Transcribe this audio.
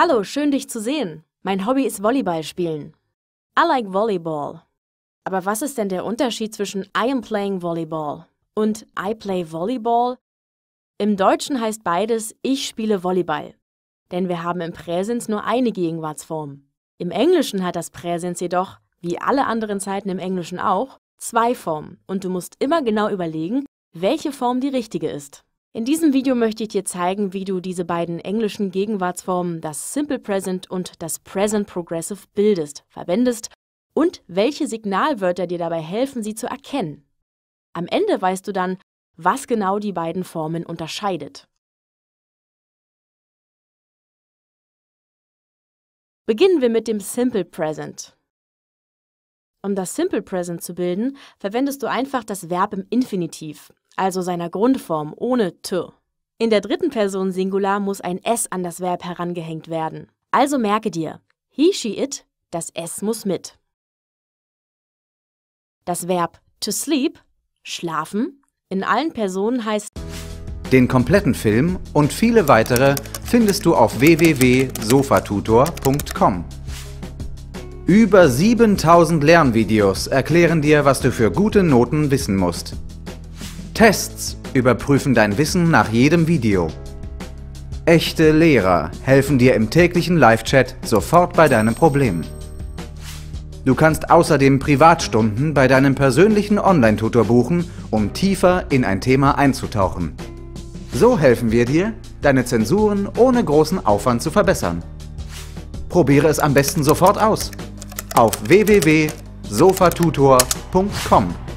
Hallo, schön dich zu sehen. Mein Hobby ist Volleyball spielen. I like Volleyball. Aber was ist denn der Unterschied zwischen I am playing Volleyball und I play Volleyball? Im Deutschen heißt beides ich spiele Volleyball. Denn wir haben im Präsens nur eine Gegenwartsform. Im Englischen hat das Präsens jedoch, wie alle anderen Zeiten im Englischen auch, zwei Formen und du musst immer genau überlegen, welche Form die richtige ist. In diesem Video möchte ich dir zeigen, wie du diese beiden englischen Gegenwartsformen, das Simple Present und das Present Progressive, bildest, verwendest und welche Signalwörter dir dabei helfen, sie zu erkennen. Am Ende weißt du dann, was genau die beiden Formen unterscheidet. Beginnen wir mit dem Simple Present. Um das Simple Present zu bilden, verwendest du einfach das Verb im Infinitiv, also seiner Grundform ohne t. In der dritten Person Singular muss ein s an das Verb herangehängt werden. Also merke dir, he, she, it, das s muss mit. Das Verb to sleep, schlafen, in allen Personen heißt Den kompletten Film und viele weitere findest du auf www.sofatutor.com. Über 7000 Lernvideos erklären dir, was du für gute Noten wissen musst. Tests überprüfen dein Wissen nach jedem Video. Echte Lehrer helfen dir im täglichen Live-Chat sofort bei deinem Problem. Du kannst außerdem Privatstunden bei deinem persönlichen Online-Tutor buchen, um tiefer in ein Thema einzutauchen. So helfen wir dir, deine Zensuren ohne großen Aufwand zu verbessern. Probiere es am besten sofort aus auf www.sofatutor.com.